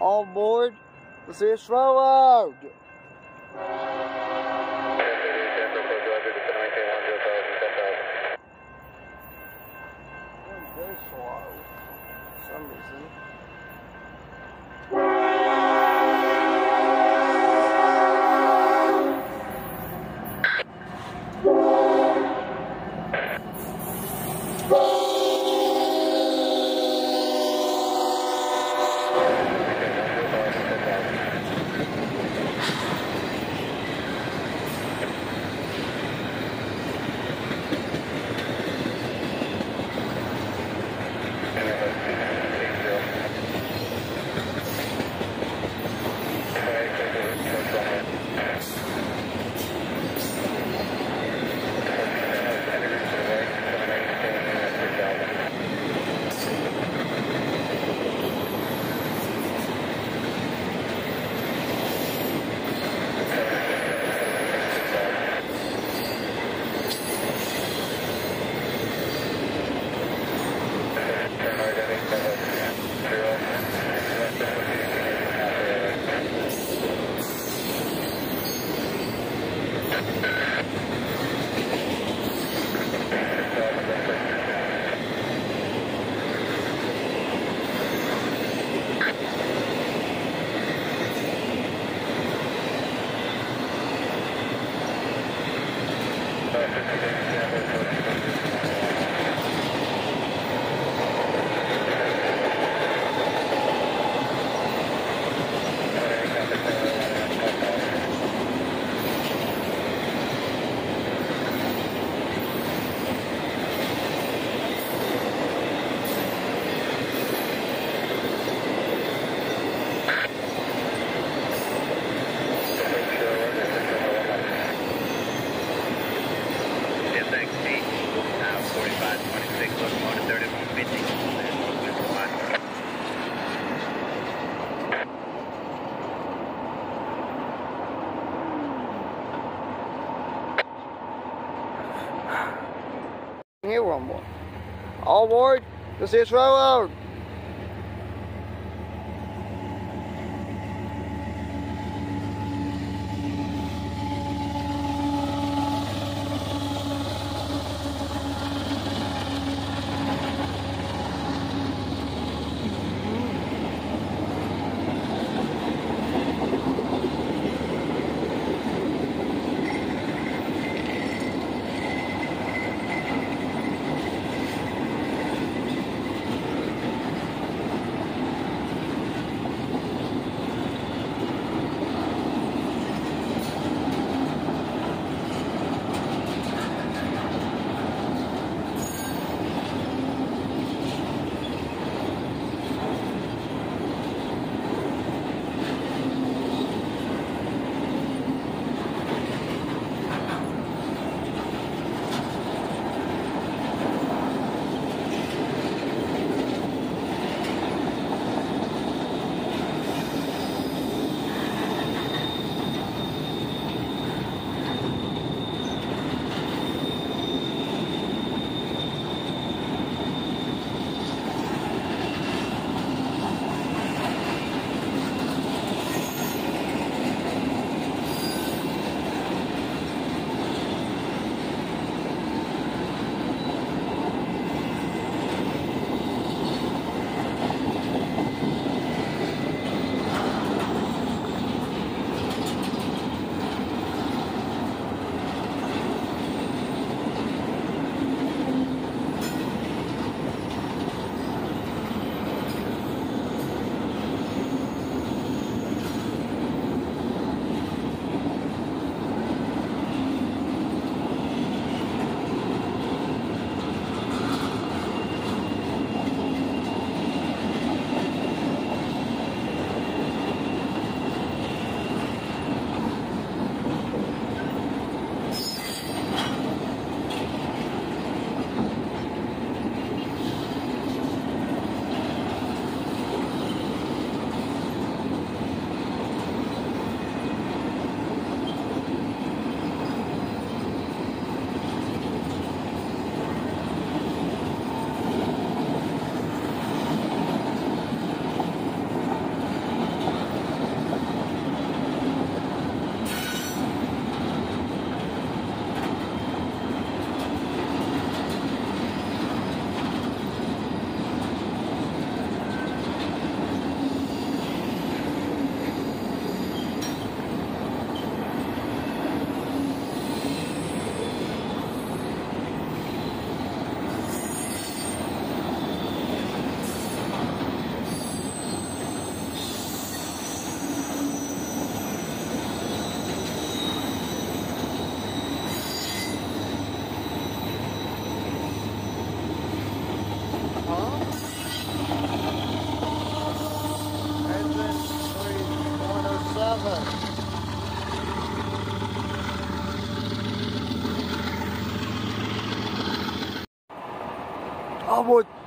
All aboard the Sis Railroad. The Sis Railroad. Railroad.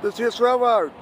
The CSX Railroad.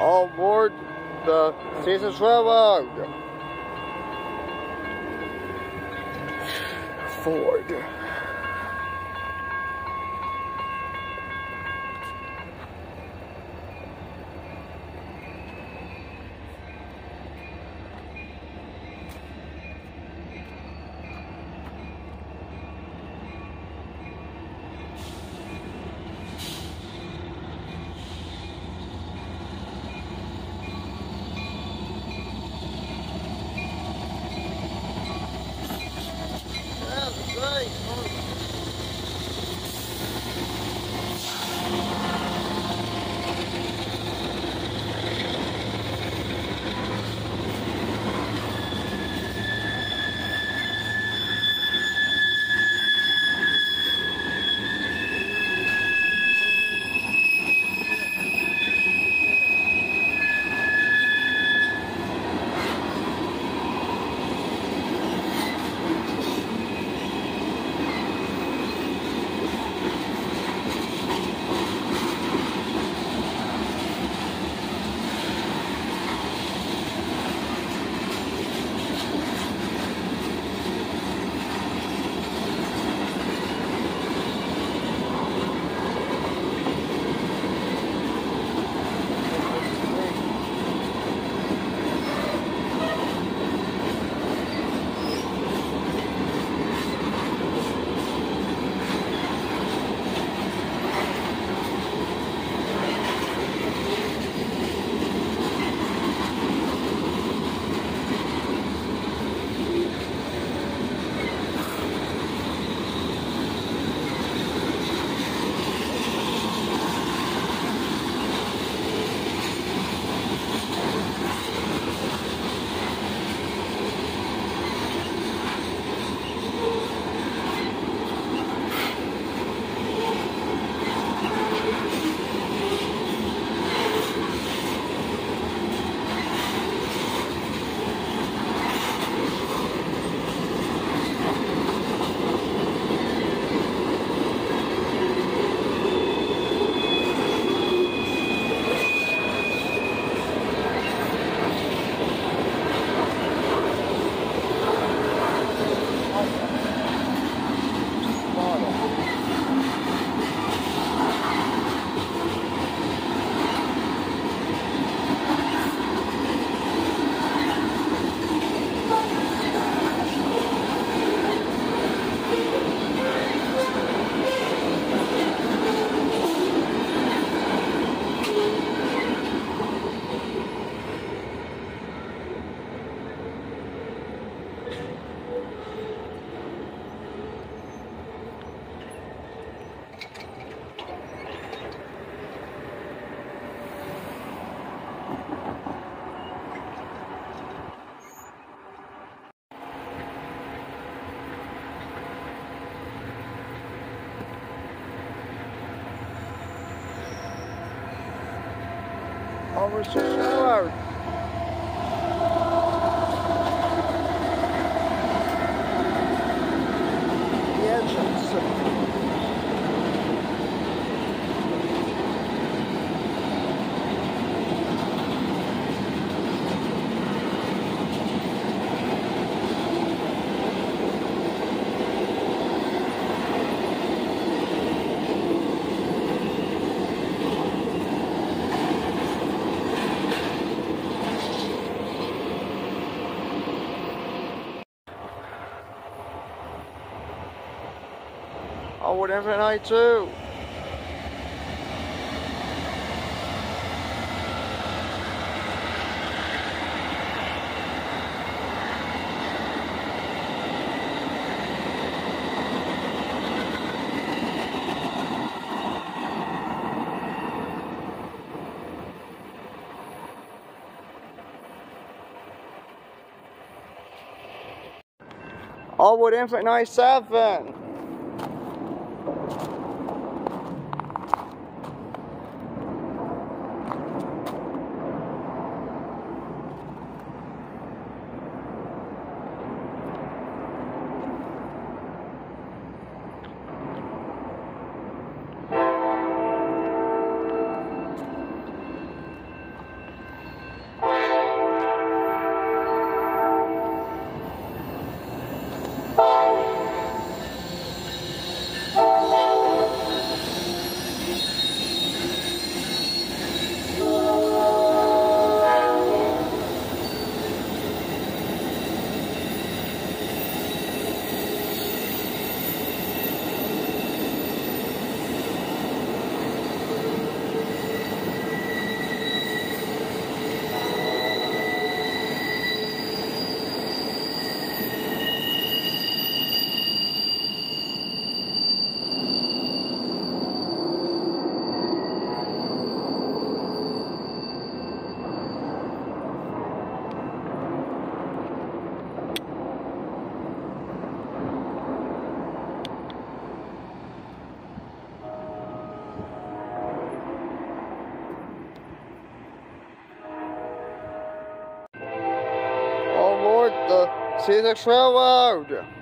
All aboard the CSX Railroad. Over CSX Railroad. The entrance. Onward Infinite 92. Allwood Infinite 97. Oh Lord, the CSX Railroad.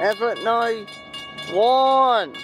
Infinite 91. Award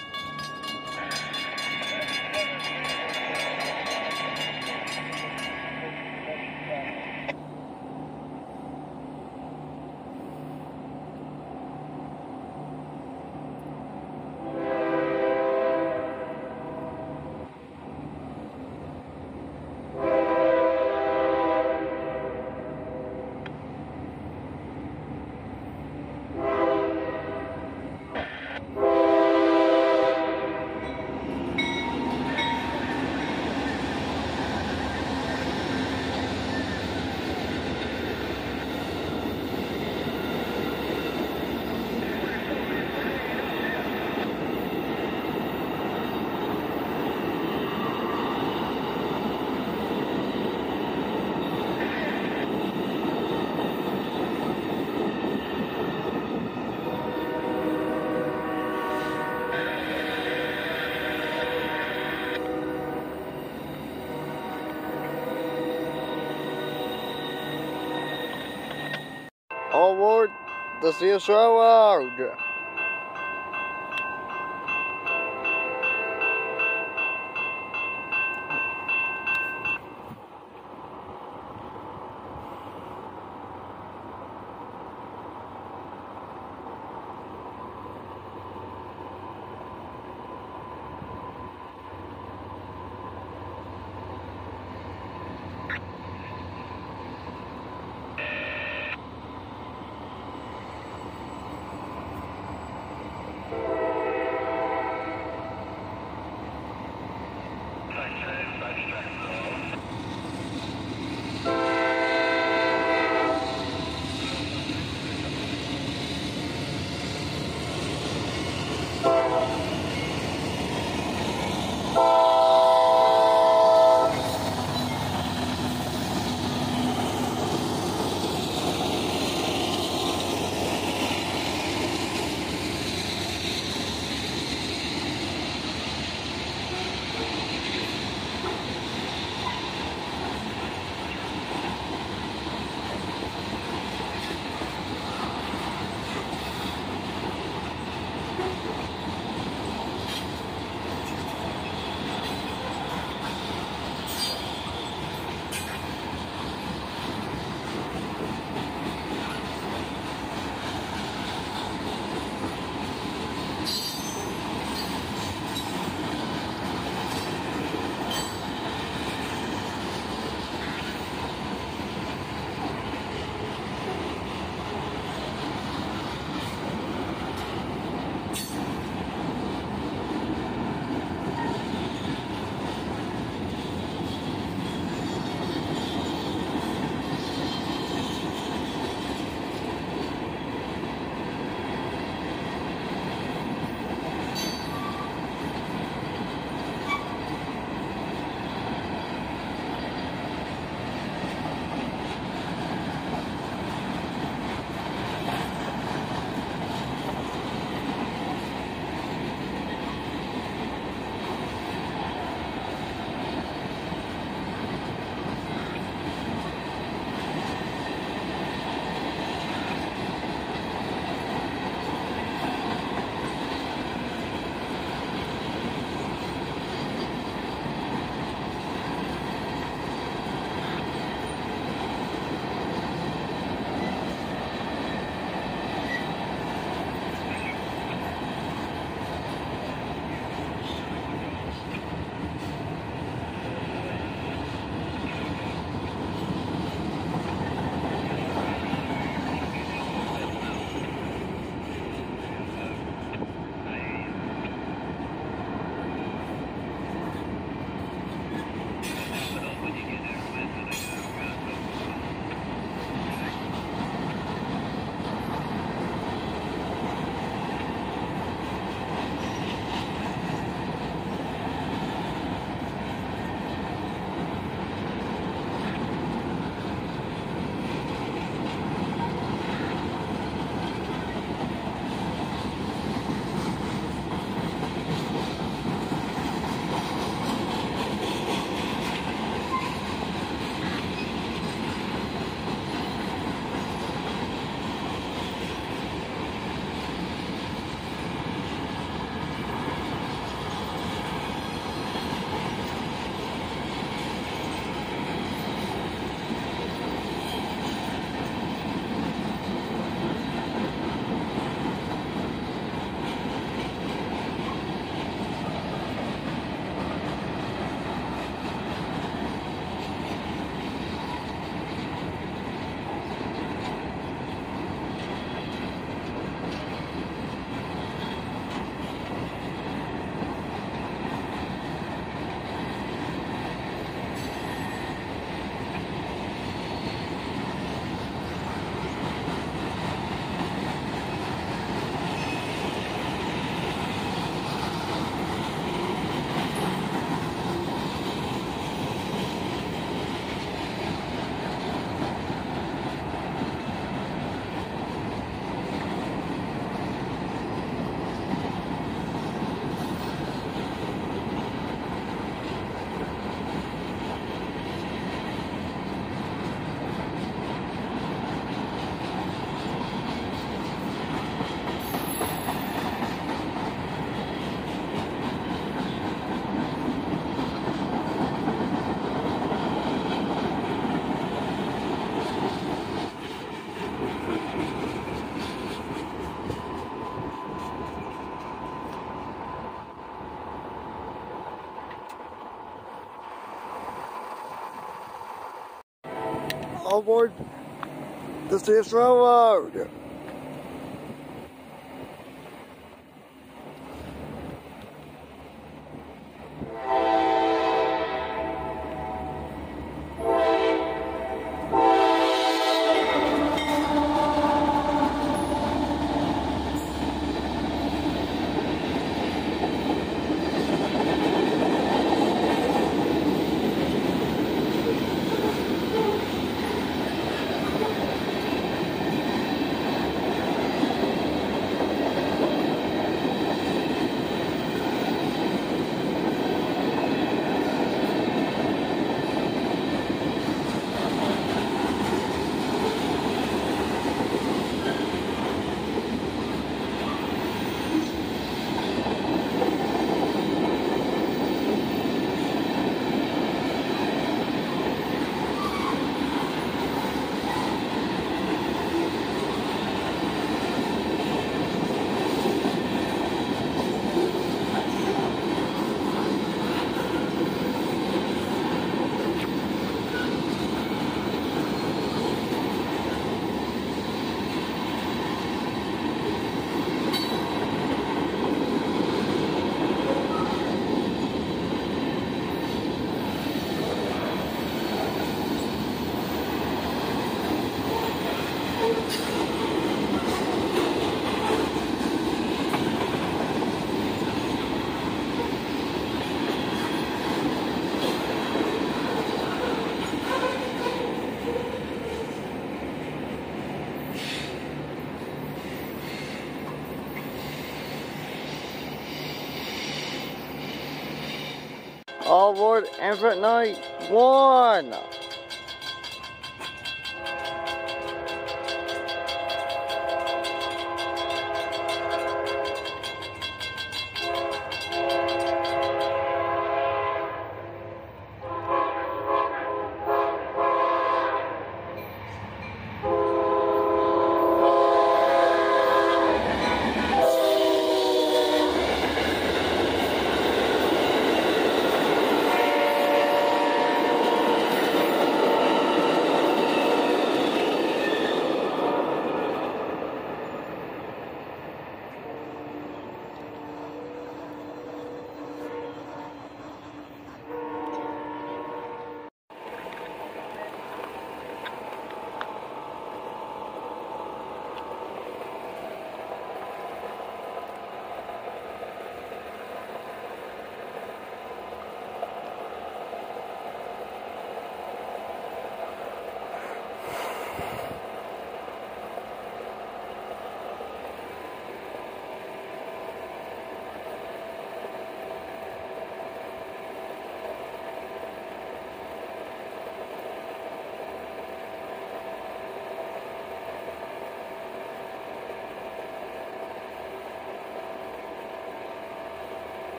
the CSX Railroad. Aboard the States Railroad. All aboard Amtrak Night 1.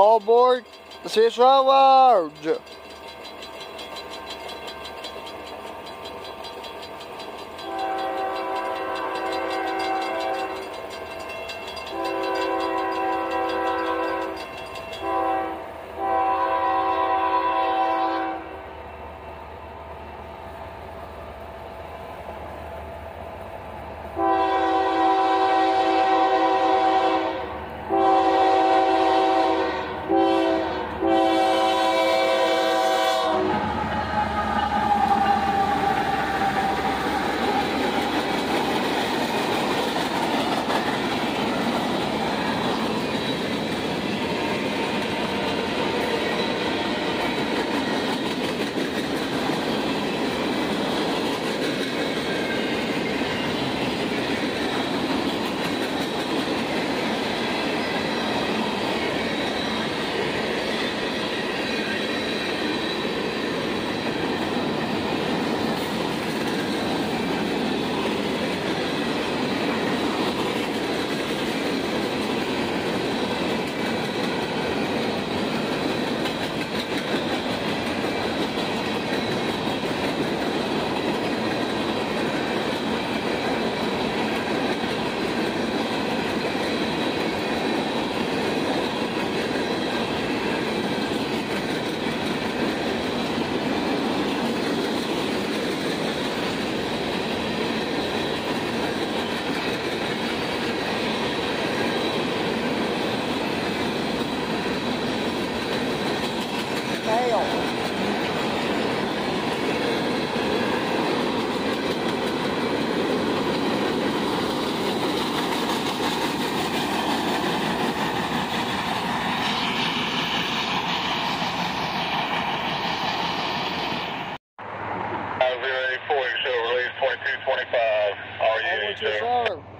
All aboard the States Railroad. 25. How are you? Much is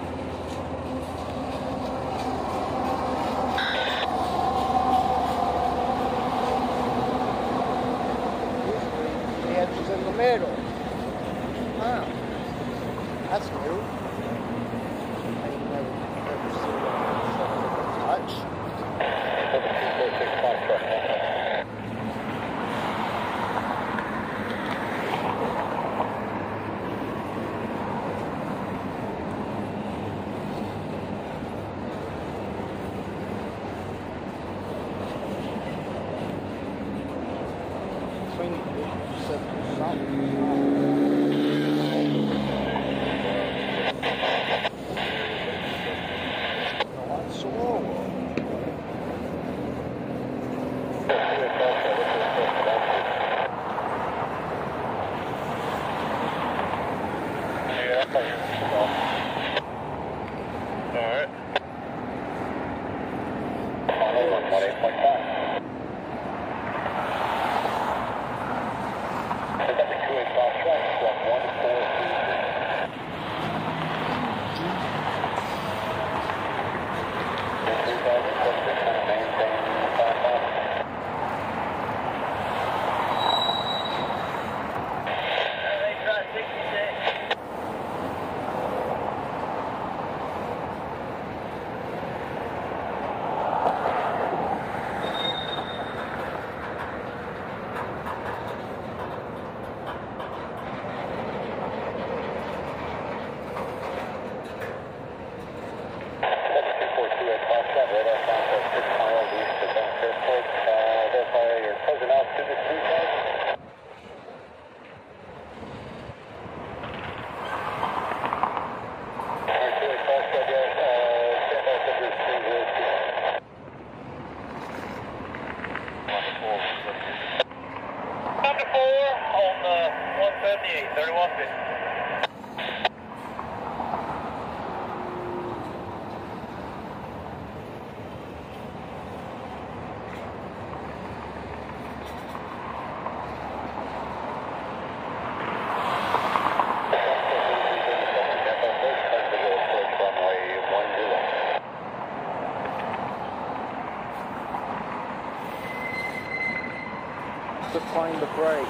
Oh, brakes.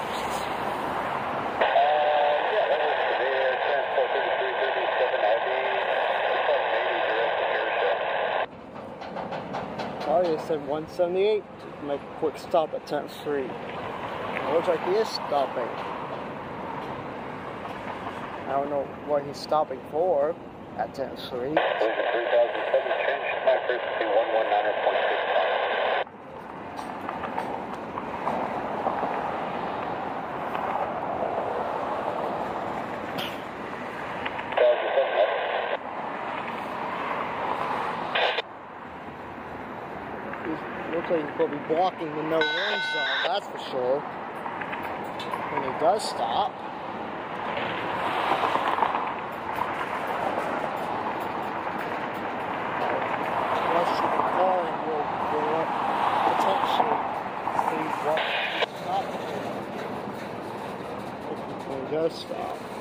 I said 178 make a quick stop at 10th Street. It looks like he is stopping. I don't know what he's stopping for at 10th Street. will be blocking the no run zone, that's for sure. When he does stop. Potentially he does stop.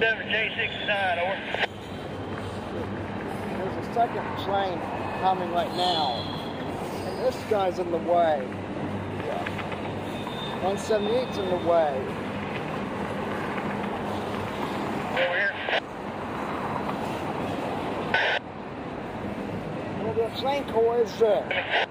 7J69, over. There's a second plane coming right now. And this guy's in the way. Yeah. 178's in the way. Over here. Well, the train core there.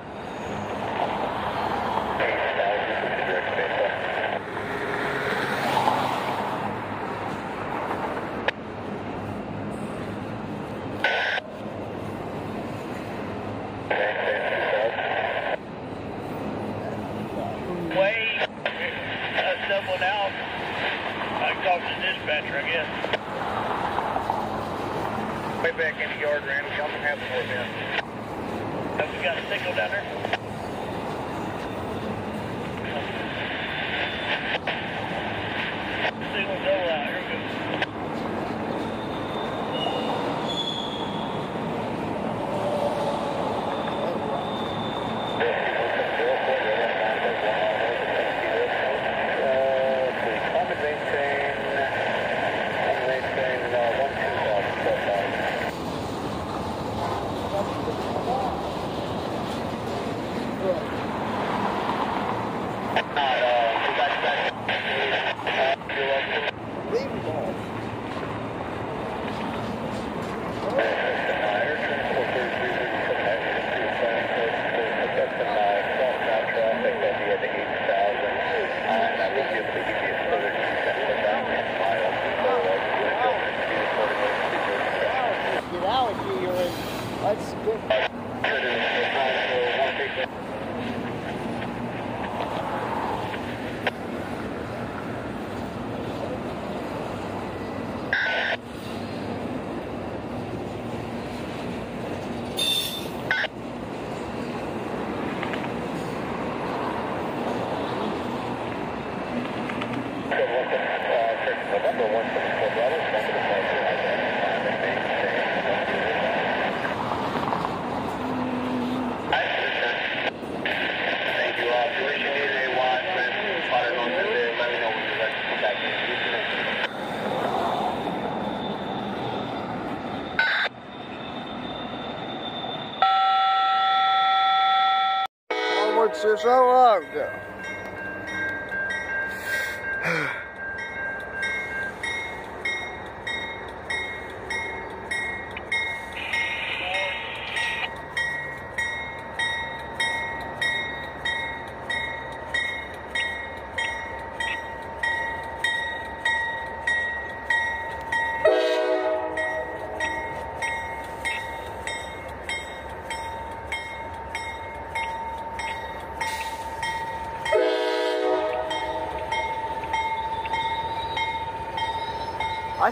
so long,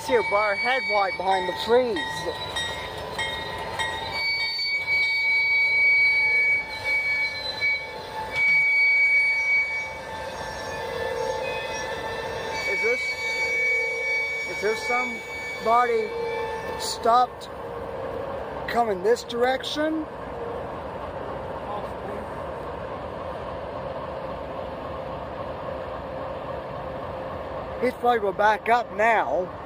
see a bar headlight behind the trees. Is this is there somebody stopped coming this direction? He's probably will back up now.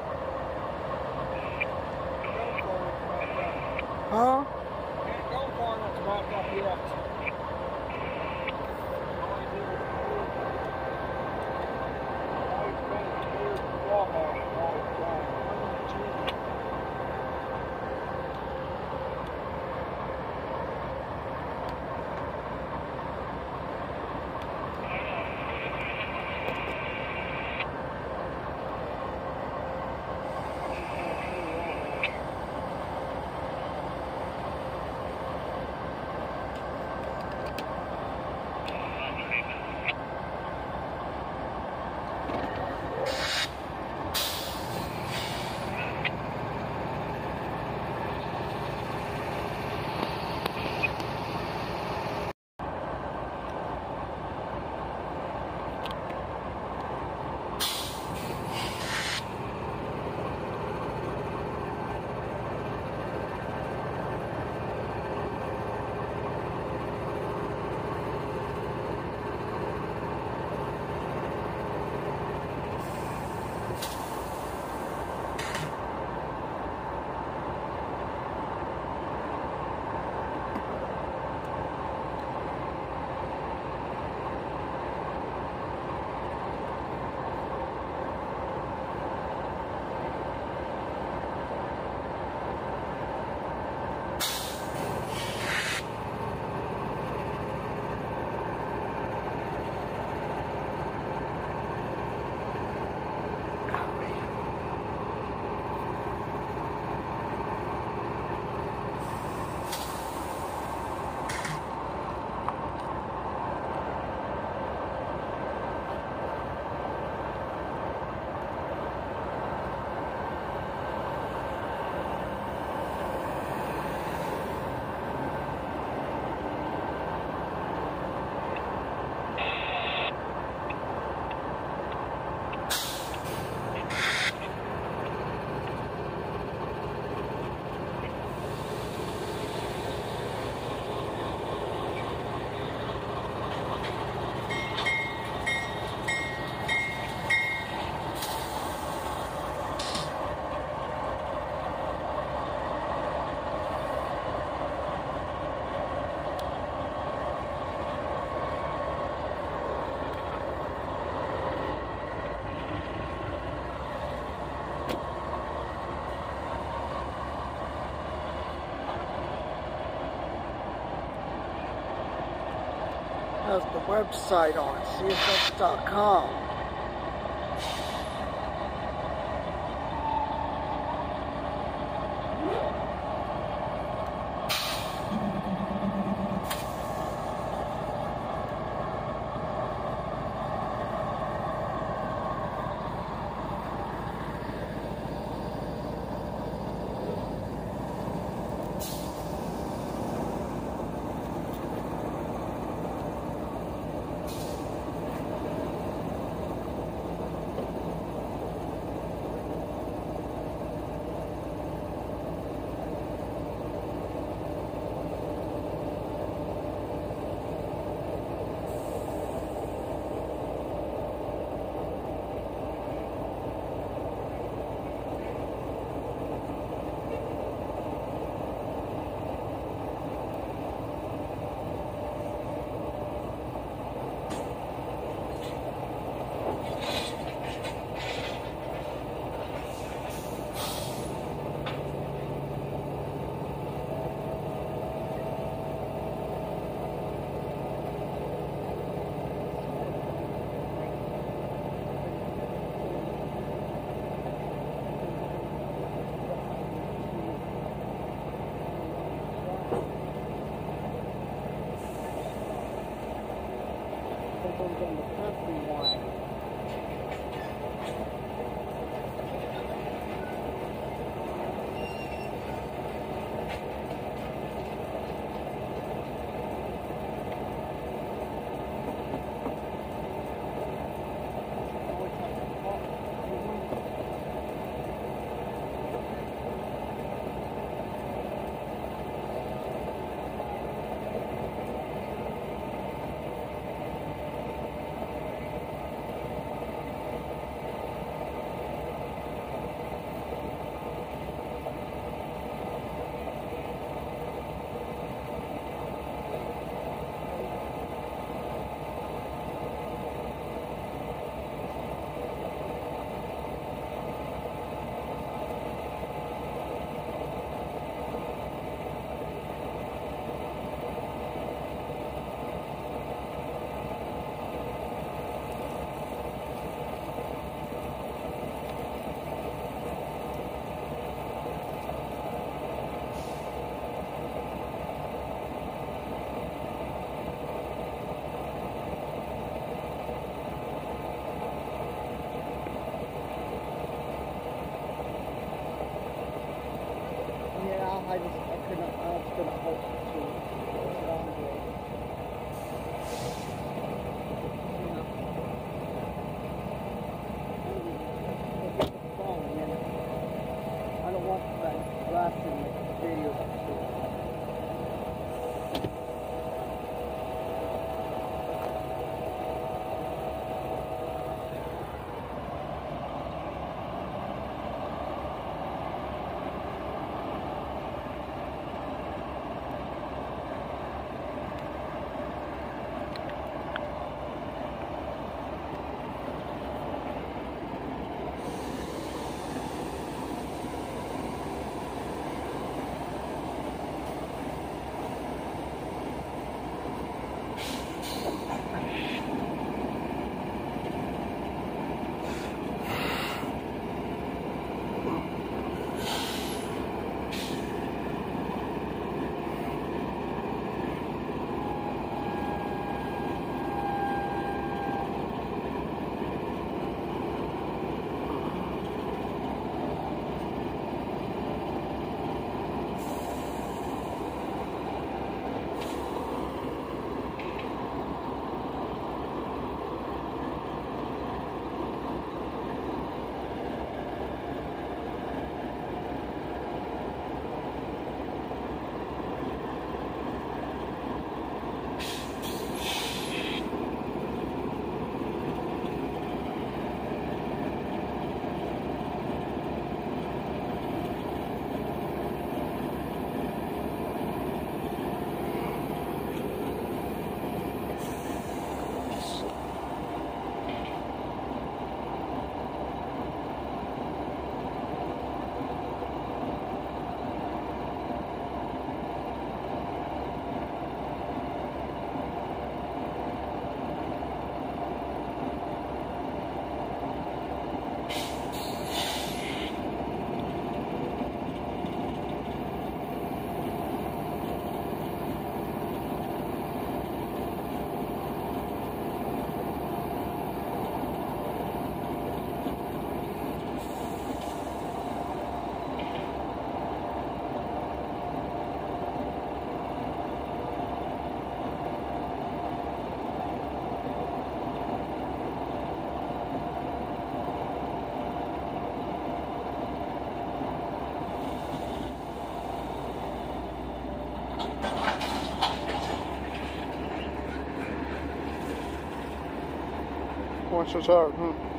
Website on it, Once it's out, huh?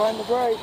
Find the brakes.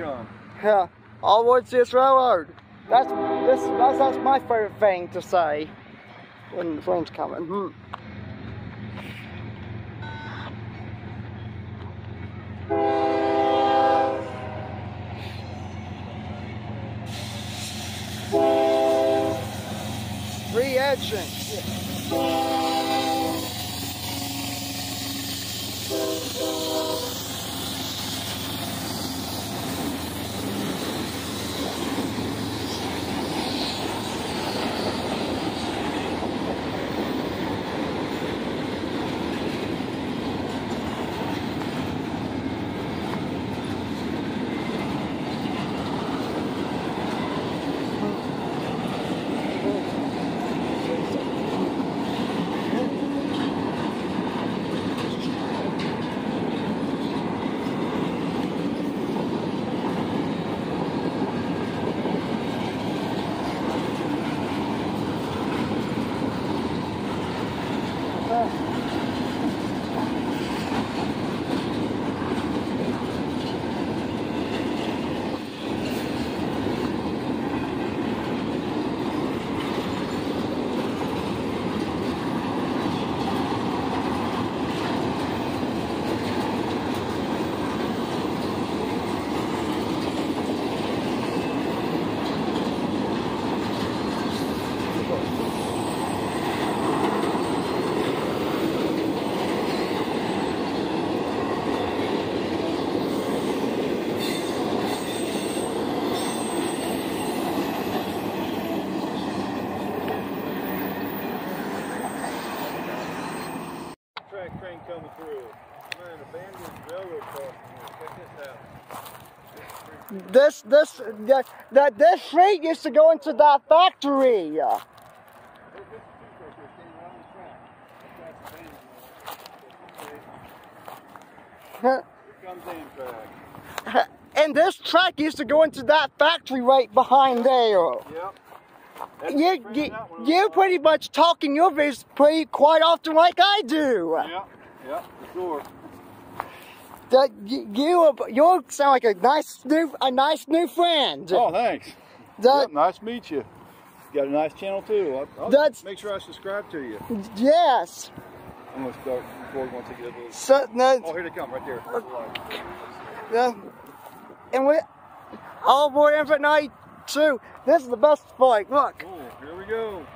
Come. Yeah, all towards this railroad. That's this that's, that's my favorite thing to say when the train's coming. Hmm. Re-edging. This this that, that this freight used to go into that factory. Here comes Amtrak. And this track used to go into that factory right behind there. Yep. You, you, you pretty much talk in your videos pretty quite often like I do. Yep. Yep. For sure. That you, you you sound like a nice new a nice new friend. Oh, thanks. That Yep, nice to meet you. Got a nice channel too. I'll, I'll That's- make sure I subscribe to you. yes. I'm gonna start recording once I get a little. So no, Oh, here they come, right there. The light. and we all aboard in for night too. This is the best fight. Look. Oh, here we go.